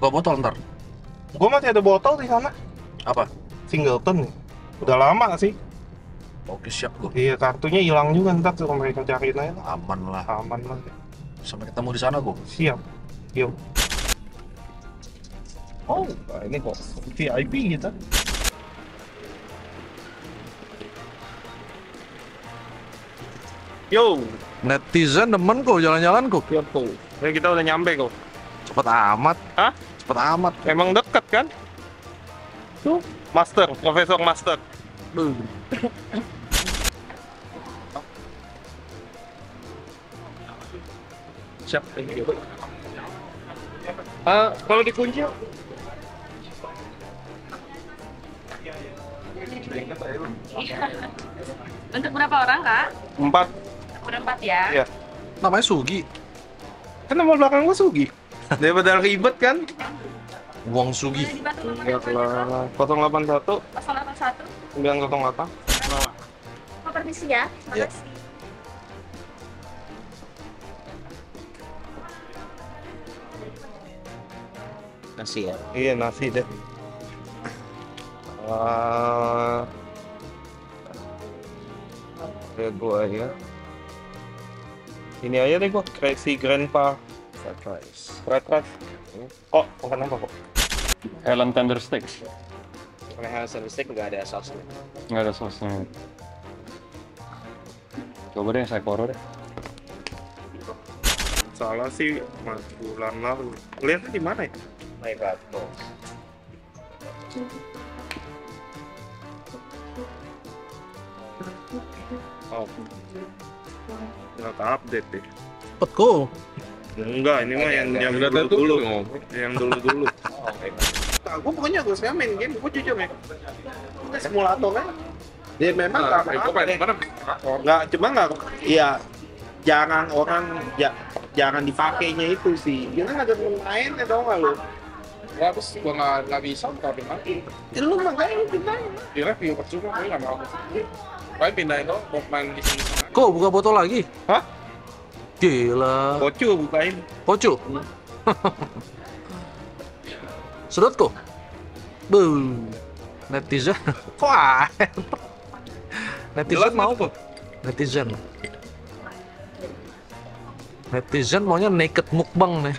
C: Gua botol ntar.
A: Gua masih ada botol di sana,
C: Apa?
A: Singleton nih. Udah lama sih.
C: Oke, siap gua.
A: Iya, kartunya hilang juga ntar suruh mereka cariin aja lah.
C: Aman lah.
A: Aman lah.
C: Sampai ketemu di sana gua.
A: Siap. Yuk. Oh, nah ini kok VIP kita.
B: Yo,
D: Netizen demen kok jalan-jalan kok.
B: siap tuh. Ya kita udah nyampe kok.
D: Cepet amat.
B: Hah?
D: Cepet amat.
B: Emang deket kan? Tuh, master, profesor master. Siap, thank you. Eh, kalau dikunci
E: Untuk berapa orang, Kak?
A: Empat.
E: Berempat ya?
A: Iya.
C: Namanya Sugi.
A: Kan nama belakang gua Sugi. Daripada ribet kan?
C: Wong Sugi.
A: Enggak lah. 081
E: 081.
A: 908.
E: Oh, permisi ya.
C: Iya.
E: Makasih.
I: Nasi ya.
A: Iya nasi deh. Ah. ya gua ya. Ini aja deh gua, Crazy Grandpa
I: Fried rice.
A: Fried Rice. Kok, makan apa kok?
K: Helen tender steaks.
I: Pakai Hasan steak nggak ada sausnya.
K: Nggak ada sausnya. Coba deh saya koro deh.
A: Salah sih, mas bulan lalu. Lihatnya di mana ya?
I: My bad,
A: Oh. Nggak update deh.
C: Cepet go.
A: Enggak, ini mah yang yang dulu dulu. Yang dulu dulu.
I: Oh, oke.
A: Nah, gue pokoknya gue sekarang main game, gue jujur ya. Gue simulator kan. Dia memang
B: Nah,
A: nggak
B: itu
A: apa-apa
B: main
A: deh.
B: mana?
A: Nggak, cuma nggak, iya jangan orang ja, jangan dipakainya itu sih. Kita nggak ada temen main, ya tau nggak lu?
B: Wah, terus gua nggak nggak bisa kalau dimati.
A: Ya, lu makanya lu pindahin.
B: Di review percuma, gue nggak mau. Paling pindahin dong, mau main di sini.
C: Kok buka botol lagi?
A: Hah?
C: Gila.
A: Kocu bukain.
C: Kocu. Sedot kok. Bu. Netizen. Wah. Netizen mau kok. Netizen. Netizen maunya naked mukbang nih.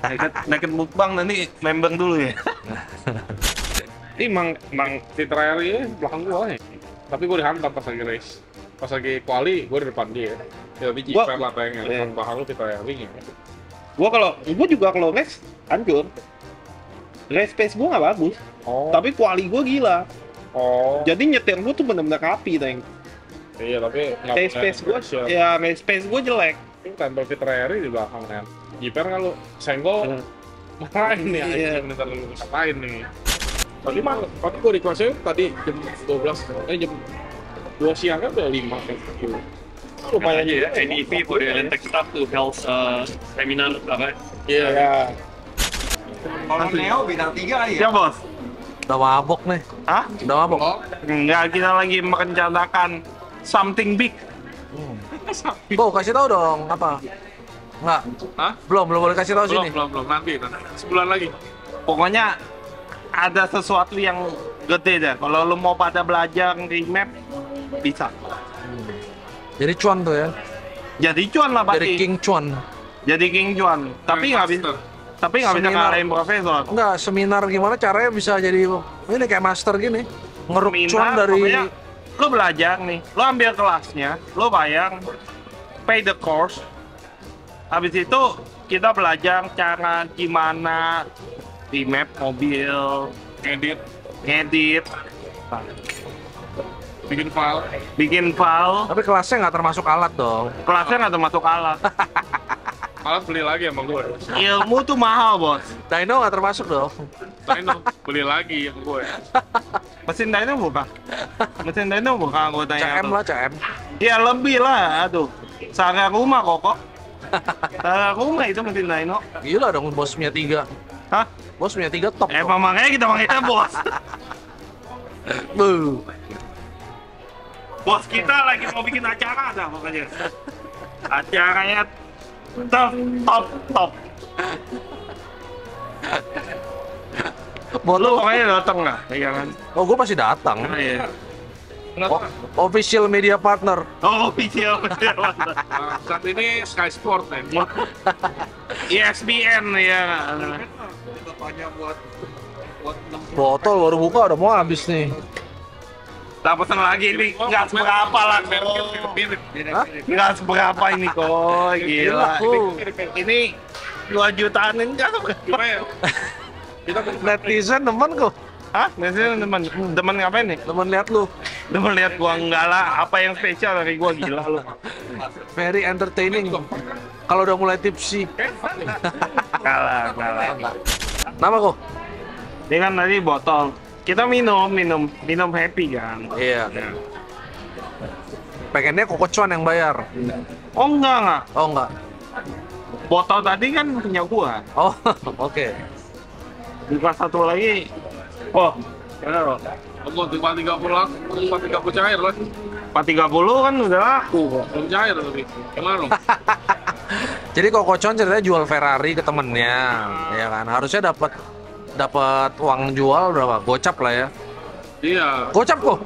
A: Naked, naked mukbang nanti member dulu ya.
B: Ini mang mang di ini belakang gua ya. Tapi gua dihantam pas lagi race. Pas lagi quali, gua di depan dia. Ya, tapi
A: Gua-
B: jiper lah pengen.
A: Iya.
B: Tanpa halu di terakhir ini.
A: Gua kalau gua juga kalau race hancur. Race pace gua nggak bagus,
B: Oh,
A: tapi kuali gua gila.
B: oh.
A: Jadi nyetir gua tuh bener-bener rapi, Teng.
B: Iya, tapi
A: Race pace
B: Indonesia.
A: ya race pace gua jelek.
B: Tempel Fitreri di belakang kan. Jiper kalau senggol marahin nih
A: Iya.
B: anjing ntar lu ngapain nih. Tadi mah waktu gua di kelasnya tadi jam 12 eh jam 2 siang kan udah 5 kan.
A: Lumayan
L: aja ya, NEP for the Atlantic staff to health uh, seminar apa
B: Iya.
A: Ya.
M: Kalau Neo bintang tiga kali
A: Ya
M: ya?
A: bos.
C: Udah mabok nih.
A: Hah?
C: Udah mabok.
A: Enggak, kita lagi merencanakan something big.
C: Kok kasih tahu dong apa? Enggak.
B: Hah?
C: Belum, belum boleh kasih tahu
B: belum,
C: sini.
B: belum, belum. Nanti, nanti. Sebulan lagi.
A: Pokoknya ada sesuatu yang gede deh. Kalau lu mau pada belajar remap, bisa.
C: Jadi cuan tuh ya.
A: Jadi cuan lah pasti.
C: King Cuan.
A: Jadi king cuan. Tapi nggak bisa. Tapi nggak bisa
C: Seminar.
A: ngalahin profesor.
C: Enggak, seminar gimana caranya bisa jadi ini kayak master gini. Ngeruk
A: Seminar,
C: cuan dari
A: lu belajar nih, lu ambil kelasnya, lu bayar, pay the course. Habis itu kita belajar cara gimana remap mobil,
B: Edit,
A: ngedit,
B: bikin file.
A: bikin file.
C: Tapi kelasnya nggak termasuk alat dong.
A: Kelasnya nggak termasuk alat.
B: Malah beli lagi sama gue.
A: Ilmu tuh mahal bos.
C: Dino nggak termasuk dong.
B: Dino, beli lagi yang gue.
A: Mesin dyno bukan? Mesin dyno bukan gue tanya.
C: CM lah CM.
A: Ya lebih lah, aduh. Saga rumah kok. Saga rumah itu mesin dyno.
C: Gila dong bos punya tiga.
A: Hah?
C: Bos punya tiga top.
A: Emang makanya kita manggilnya bos.
C: Bu.
A: Bos kita lagi mau bikin acara dah pokoknya. Acaranya top top top.
C: Buat
A: Lu pokoknya datang lah, iya kan?
C: Oh, gue pasti datang.
A: Iya.
C: O- official media partner.
A: Oh, official betul.
B: Nah, saat ini Sky Sport nih.
A: ESPN ya.
C: Botol baru buka udah mau habis nih.
A: Tak pesen lagi ini nggak seberapa lah Hah? Nggak seberapa ini kok, gila. Ini 2 jutaan ini nggak seberapa.
B: Kita
C: Netizen temen kok.
A: Hah? Biasanya teman teman ngapain nih?
C: Temen lihat lu.
A: Teman lihat gua enggak lah, apa yang spesial dari gua gila lu.
C: Very entertaining. Kalau udah mulai tipsy.
A: kalah, kalah.
C: Kenapa kok?
A: Ini kan tadi botol. Kita minum, minum, minum happy kan.
C: Iya. Pengennya kokocuan yang bayar.
A: Oh enggak enggak.
C: Oh enggak.
A: Botol tadi kan punya gua.
C: Oh, oke.
A: Buka satu lagi. Oh, mana loh?
B: Tunggu, tiga tiga puluh lah, tiga tiga puluh cair lah.
A: 430 kan udah laku kok.
B: Belum cair tapi. Dong?
C: Jadi kokocuan ceritanya jual Ferrari ke temennya, ya kan? Harusnya dapat dapat uang jual berapa? Gocap lah ya.
B: Iya.
C: Gocap kok.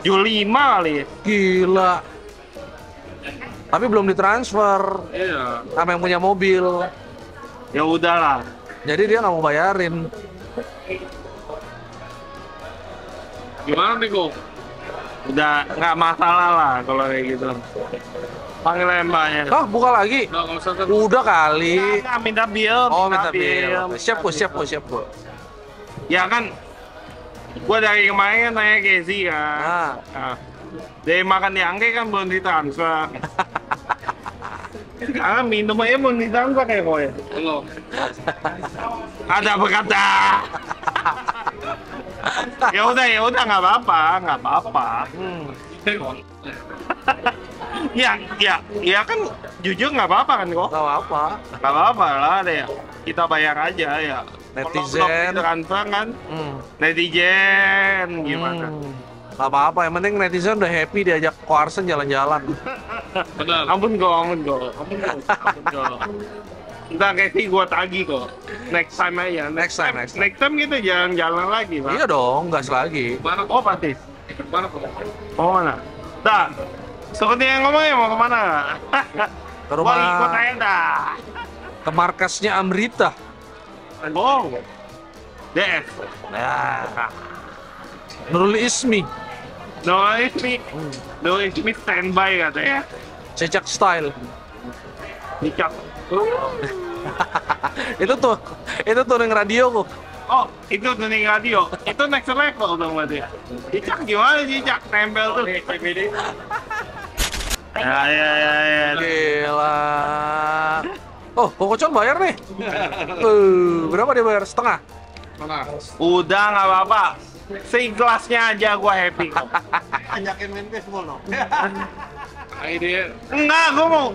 A: 75 kali.
C: Gila. Tapi belum ditransfer
B: Iya.
C: sama yang punya mobil.
A: Ya udahlah.
C: Jadi dia nggak mau bayarin.
B: Gimana nih kok?
A: Udah nggak masalah lah kalau kayak gitu. Panggil mbaknya.
C: Oh, buka lagi.
B: Udah usah?
C: Udah kali.
A: Nggak, minta bil.
C: Oh, minta bil. Siap, Bu, siap, Bu, siap, Bu.
A: Ya kan, gua dari kemarin kan nanya Kezi kan.
C: Nah,
A: Nah, dari makan di Angke kan belum ditransfer. Sekarang minum aja belum ditransfer kayak gue.
B: Belum.
A: Ada berkata. ya udah ya udah nggak apa-apa nggak apa-apa.
C: hmm.
A: Ya ya ya kan jujur nggak apa-apa kan kok.
C: Gak apa.
A: Nggak apa-apa lah deh. Kita bayar aja ya.
C: Netizen.
A: Kan
C: Hmm.
A: netizen gimana?
C: Hmm. Apa-apa, yang penting netizen udah happy diajak ko Arsen jalan-jalan.
B: Benar.
A: Ampun kok, ampun kok, ampun kok, ampun kok. Entar Kesi gua tagih kok. Next time aja.
C: Next time, next time.
A: Next time kita jalan-jalan lagi, Pak.
C: Iya dong, gas lagi.
B: Mana
A: Oh, pasti.
B: Mana kok?
A: Mau mana? Dah. Seperti yang ngomongnya mau ke mana?
C: Ke
A: Gua ikut
C: rumah,
A: aja dah.
C: ke markasnya Amrita.
A: Oh. DF.
C: Nah, Nurul Ismi,
A: No, Ismi. No, Ismi standby katanya.
C: Cecak Style.
A: Dicak.
C: itu tuh, itu tuh yang radio kok.
A: Oh, itu tuning radio. Itu next level dong berarti. Cicak gimana Cicak? Nempel tuh. Ya, ya, ya, ya.
C: Gila. Oh, Kokocon bayar nih. Uh, berapa dia bayar? Setengah.
B: Mana?
A: Udah nggak apa-apa. Seikhlasnya aja gua happy kok.
N: Ajakin main baseball dong.
B: Nah, ini
A: Enggak, gua mau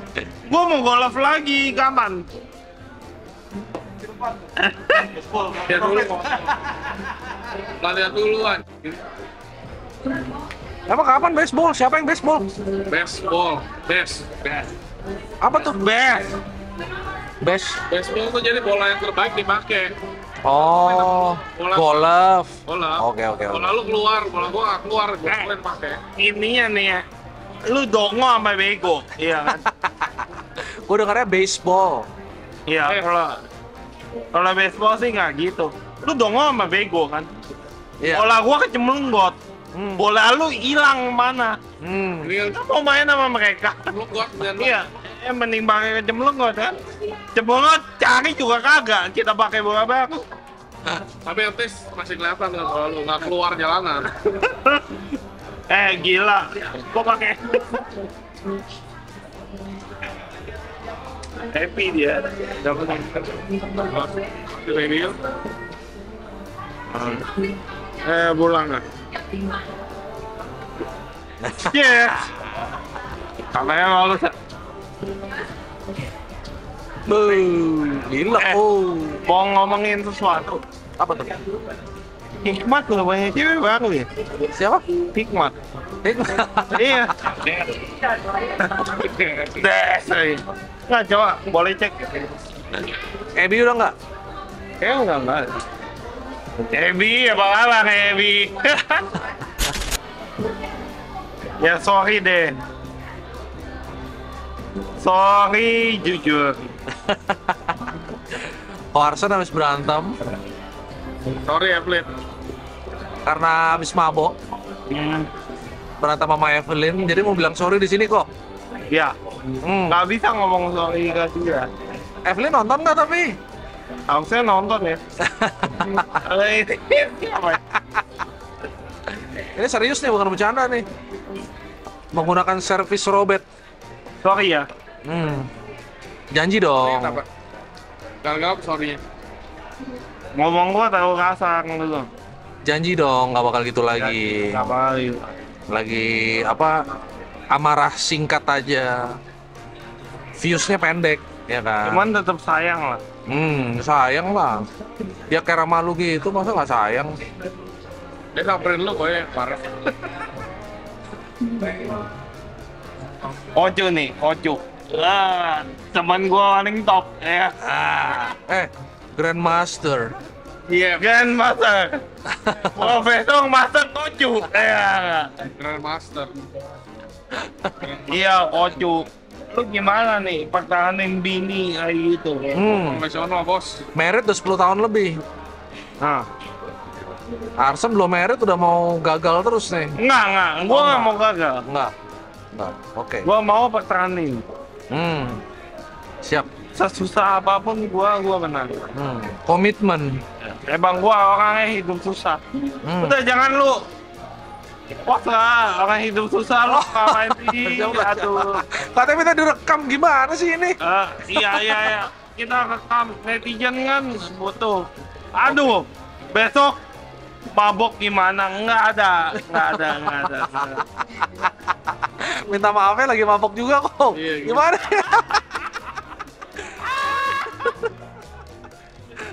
A: gua mau golf lagi. Kapan?
B: lihat dulu kok. Lihat dulu anjing.
C: Emang kapan baseball? Siapa yang baseball?
B: Baseball, best, best.
C: Apa tuh?
A: Best.
C: Best.
B: Baseball tuh jadi bola yang terbaik dipakai.
C: Oh,
B: Bola.
C: golf.
B: Bola.
C: Oke, oke, oke.
B: Bola lu keluar, bola gua nggak keluar, gua kalian pakai.
A: Ininya nih ya. Lu dongo sama bego. Iya kan?
C: Gue dengarnya baseball.
A: Iya, kalau kalau baseball sih nggak gitu. Lu dongo sama bego kan?
C: Iya.
A: Bola gua kecemplunggot.
C: Hmm.
A: Bola lu hilang mana?
C: Hmm.
B: Ini
A: Lu mau main sama mereka?
B: lu gua lu.
A: Iya, yang mending pakai kecemplunggot kan? Cemplunggot cari juga kagak. Kita pakai bola baru.
B: Tapi least masih kelihatan kan kalau lu nggak keluar jalanan.
A: Eh gila, gua pakai. Happy dia. Dapat
B: radio.
A: Eh pulang nggak? Yes. Katanya mau
C: Buh, gila.
A: Eh.
C: Oh,
A: mau ngomongin sesuatu.
C: apa tuh?
A: Hikmat loh banyak cewek baru ya.
C: Siapa?
A: Hikmat. iya. Des. eh. Nggak coba, boleh cek.
C: Ebi udah nggak?
A: Eh enggak enggak. Ebi apa kabar Ebi? ya sorry deh. Sorry jujur.
C: Oh, Arsen habis berantem
B: Sorry ya, Flit.
C: karena habis mabok. Berantem sama Evelyn, jadi mau bilang sorry di sini kok.
A: Ya,
C: Hmm.
A: nggak bisa ngomong sorry ke dia.
C: Evelyn nonton nggak tapi?
A: Harusnya nonton ya. Kalau ini apa ya?
C: Ini serius nih, bukan bercanda nih. Menggunakan servis robot.
A: Sorry ya.
C: Hmm. Janji dong.
B: Kenapa? Gara-gara sorry.
A: Ngomong gua terlalu kasar dulu.
C: Janji dong nggak bakal gitu lagi.
A: Nggak bakal gitu.
C: Lagi apa? Amarah singkat aja. Viewsnya pendek, ya kan?
A: Cuman tetap sayang lah.
C: Hmm, sayang lah. Ya kayak malu gitu, masa nggak sayang?
B: Dia samperin lu boy, parah.
A: Ocu nih, Ocu. Ah, teman gua paling top ya. Ah.
C: Eh, Grandmaster.
A: Iya, Grandmaster. Profesor Master Ocu. Ya.
B: Grandmaster.
A: Iya, Ocu. Lu gimana nih pertahanin bini kayak gitu?
C: Hmm,
B: Profesional bos.
C: merit udah 10 tahun lebih.
A: Nah,
C: Arsen belum merit udah mau gagal terus nih.
A: enggak, enggak. Gua
C: Oh, enggak.
A: mau gagal.
C: Enggak. Enggak. Oke.
A: Gua mau pertahanin.
C: Hmm. Siap.
A: Sesusah apa pun gua gua menang.
C: Hmm. Komitmen.
A: Emang gua orangnya hidup susah.
C: Hmm.
A: Udah jangan lu Wah orang hidup susah lu ngapain sih? Aduh.
C: Katanya minta direkam gimana sih ini?
A: Eh, iya iya iya. Kita rekam netizen kan butuh. Aduh, besok mabok gimana? Nggak ada, nggak ada, nggak ada. nggak ada.
C: Minta maafnya lagi mabok juga kok.
B: Iya, gitu.
C: Gimana?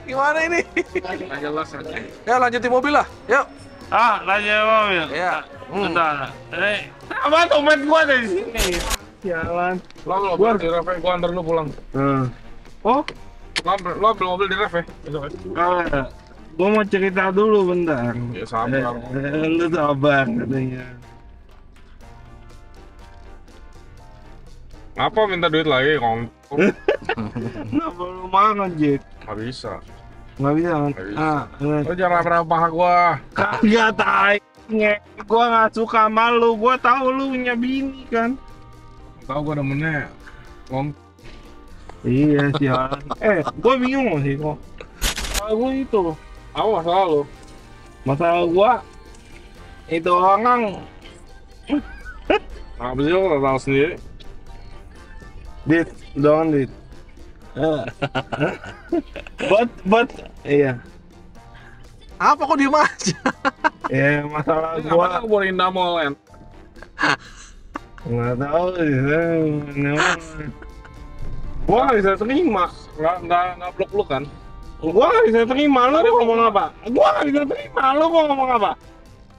C: Gimana ini?
B: Nggak jelas aja.
C: Ya lanjutin mobil lah. Yuk.
A: Ah, lanjut mobil.
C: Iya. Hmm.
A: Bentar. Eh, apa dompet gua ada di sini? Jalan.
B: Lo lo mobil di ref ya, gua antar lu pulang.
A: Oh,
B: Lo lo ambil mobil di ref ya. Besok ya.
A: ah, gua mau cerita dulu bentar.
B: Ya sabar.
A: Eh, lu sabar katanya.
B: Apa minta duit lagi kong?
A: Kenapa lu marah, Jack?
B: Nggak bisa.
A: Bisa kan?
B: Bisa.
A: Ah, eh.
B: Lo jangan pernah paha gua.
A: Kagak tai. Gua nggak suka sama lu. Gua tahu lu punya bini kan.
B: Tahu gua demennya ngom.
A: Iya sialan. eh, gua bingung sih kok. Kalau gua itu,
B: Apa masalah lo?
A: masalah gua itu orang
B: Apa sih lo nggak tahu sendiri?
A: Dit, don't dit. but but iya.
C: Apa kok diem aja?
A: Ya masalah
B: Gua
A: gua
B: nggak boleh indah mall kan?
A: nggak tahu sih. memang- Gua nggak bisa terima.
B: Nggak nggak nggak blok lu kan?
A: Gua nggak bisa terima. Lu ngomong apa? Gua nggak bisa terima. Lu mau ngomong apa?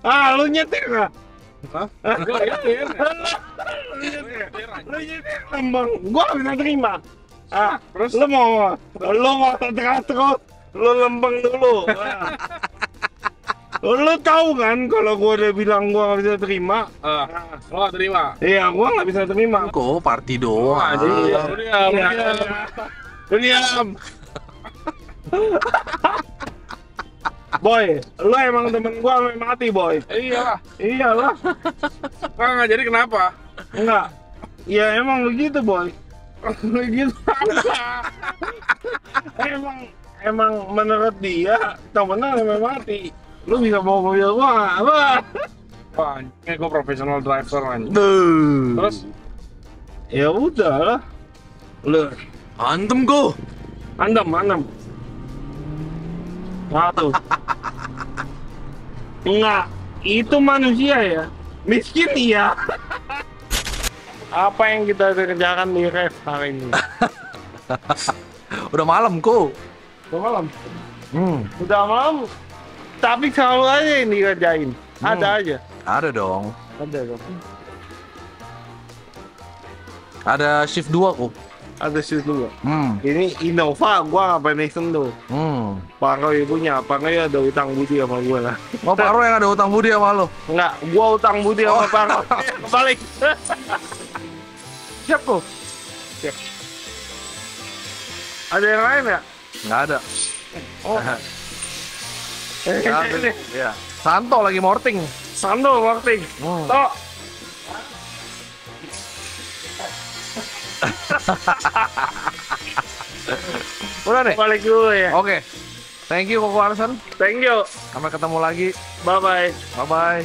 A: Ah, lu nyetir nggak?
B: Hah? Gua nyetir.
A: Lu nyetir. Lu nyetir lembang. Gua nggak bisa terima. Ah, terus lu mau apa? Lu mau terus terus. Lu lembang dulu. Ah. Lu tahu kan kalau gua udah bilang gua nggak bisa terima?
B: Ah, lo nggak terima.
A: Iya, gua nggak bisa terima.
C: Kok party doang.
A: Iya.
B: Lu diam, lu
A: Iya.
B: diam.
A: Lu diam. Boy, lu emang temen gua sampai mati, boy.
B: Iyalah.
A: Iyalah.
B: Nggak nggak jadi kenapa?
A: Enggak. Ya emang begitu, boy. begitu emang emang menurut dia temennya sampai mati. Lu bisa bawa mobil gua? Apa?
B: Wah, ini gua profesional driver anjing. Terus
A: Ya udah lah. Lu
C: Antem go.
A: Andam, andam. Satu. Enggak, itu manusia ya. Miskin iya. Apa yang kita kerjakan di ref hari ini?
C: Udah malam kok.
A: Udah malam.
C: Hmm.
A: Udah malam. Tapi selalu aja yang dikerjain. Ada
C: Hmm.
A: aja.
C: Ada dong.
A: Ada dong.
C: Ada shift 2 kok.
A: Ada sih dulu.
C: Hmm.
A: Ini Innova, gua nggak pernah sentuh.
C: Hmm.
A: Pak Roy punya, Pak Roy ada utang budi sama gua lah.
C: Oh, Pak Roy yang ada utang budi sama lo.
A: Enggak, gua utang budi sama Pak Roy. Kebalik. Siap kok. Siap. Ada yang lain ya?
C: Nggak ada.
A: Oh.
C: Nggak ada. Ya. Santo lagi morting.
A: Sando marting.
C: Hmm.
A: Tok.
C: Udah deh.
A: Balik dulu ya.
C: Oke. Thank you Koko Arsan.
A: Thank you.
C: Sampai ketemu lagi.
A: Bye bye.
C: Bye bye.